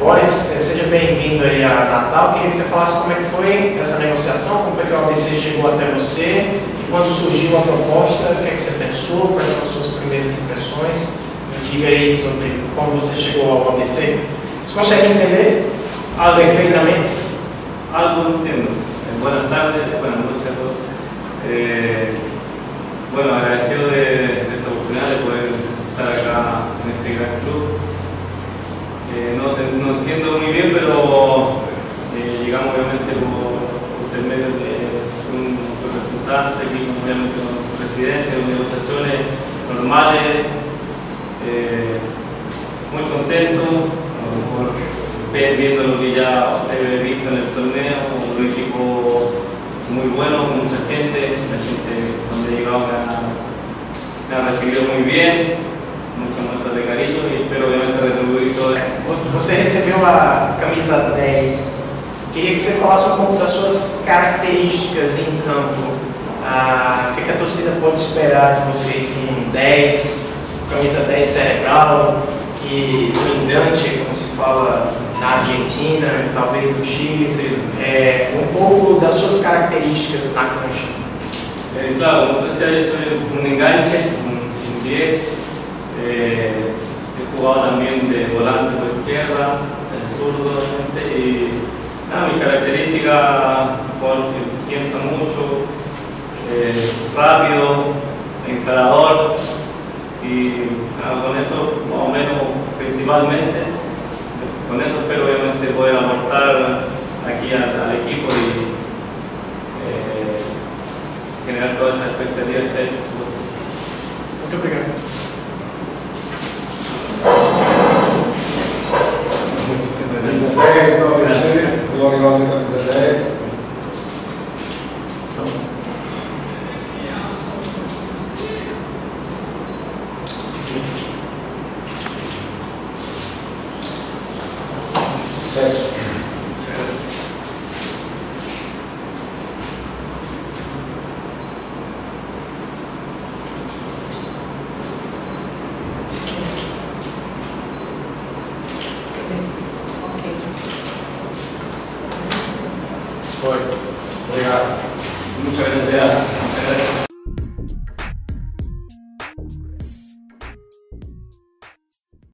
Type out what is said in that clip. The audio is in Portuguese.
Boris, eh, seja bem-vindo aí a Natal. Queria que você falasse como é que foi essa negociação, como foi que a OBC chegou até você, e quando surgiu a proposta, o que é que você pensou, quais são as suas primeiras impressões. Me diga aí sobre como você chegou ao OBC. Você consegue entender? Algo perfeitamente? Algo entendo. Eh, boa tarde, boa noite a todos. Eh, bueno, agradecido de representante, aquí obviamente un presidente, de negociaciones normales, eh, muy contento, a lo mejor viendo lo que ya he visto en el torneo, un equipo muy bueno, con mucha gente, la gente donde he llegado me ha, me ha recibido muy bien, muchas muestras de cariño y espero obviamente retribuir todo eso. Você recebeu a camisa 10. Queria que você falasse um pouco das suas características em campo. Torcida pode esperar de você um 10, camisa 10 cerebral, que dominante, como se fala na Argentina, talvez no Chile, é, um pouco das suas características na cancha. Claro, como decía, yo soy un enganche, un 10. Eh, he jugado también de volante por izquierda, el zurdo, obviamente, y nada, mi característica, piensa mucho, eh, rápido, encarador, y nada, con eso más o menos principalmente, con eso espero obviamente poder aportar aquí al, equipo y eh, generar todas esas expectativas que hay, por supuesto. Sucesso. Foi. Obrigado. Muchas gracias.